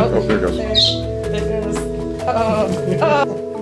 Oh, there it goes. There it goes. Oh. Uh, oh. Uh.